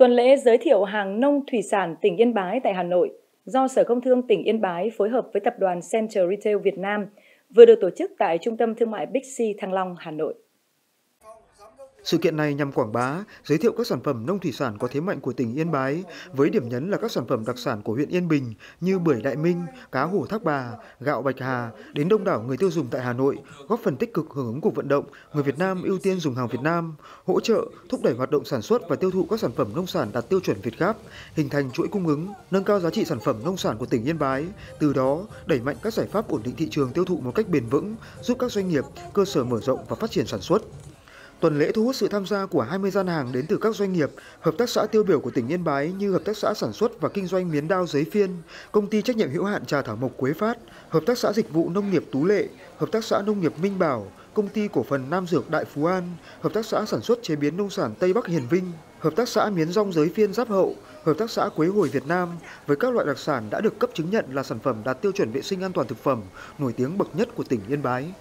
Tuần lễ giới thiệu hàng nông thủy sản tỉnh Yên Bái tại Hà Nội do Sở Công Thương tỉnh Yên Bái phối hợp với Tập đoàn Center Retail Việt Nam vừa được tổ chức tại Trung tâm Thương mại Bixi Thăng Long, Hà Nội. Sự kiện này nhằm quảng bá, giới thiệu các sản phẩm nông thủy sản có thế mạnh của tỉnh Yên Bái, với điểm nhấn là các sản phẩm đặc sản của huyện Yên Bình như bưởi Đại Minh, cá hổ Thác Bà, gạo Bạch Hà đến đông đảo người tiêu dùng tại Hà Nội, góp phần tích cực hưởng ứng cuộc vận động người Việt Nam ưu tiên dùng hàng Việt Nam, hỗ trợ thúc đẩy hoạt động sản xuất và tiêu thụ các sản phẩm nông sản đạt tiêu chuẩn Việt Gáp, hình thành chuỗi cung ứng, nâng cao giá trị sản phẩm nông sản của tỉnh Yên Bái, từ đó đẩy mạnh các giải pháp ổn định thị trường tiêu thụ một cách bền vững, giúp các doanh nghiệp, cơ sở mở rộng và phát triển sản xuất. Tuần lễ thu hút sự tham gia của 20 gian hàng đến từ các doanh nghiệp, hợp tác xã tiêu biểu của tỉnh Yên Bái như Hợp tác xã sản xuất và kinh doanh miến đao giấy phiên, Công ty trách nhiệm hữu hạn trà thảo mộc Quế Phát, Hợp tác xã dịch vụ nông nghiệp Tú Lệ, Hợp tác xã nông nghiệp Minh Bảo, Công ty cổ phần Nam Dược Đại Phú An, Hợp tác xã sản xuất chế biến nông sản Tây Bắc Hiền Vinh, Hợp tác xã miến rong giấy phiên Giáp Hậu, Hợp tác xã Quế Hồi Việt Nam với các loại đặc sản đã được cấp chứng nhận là sản phẩm đạt tiêu chuẩn vệ sinh an toàn thực phẩm, nổi tiếng bậc nhất của tỉnh Yên Bái.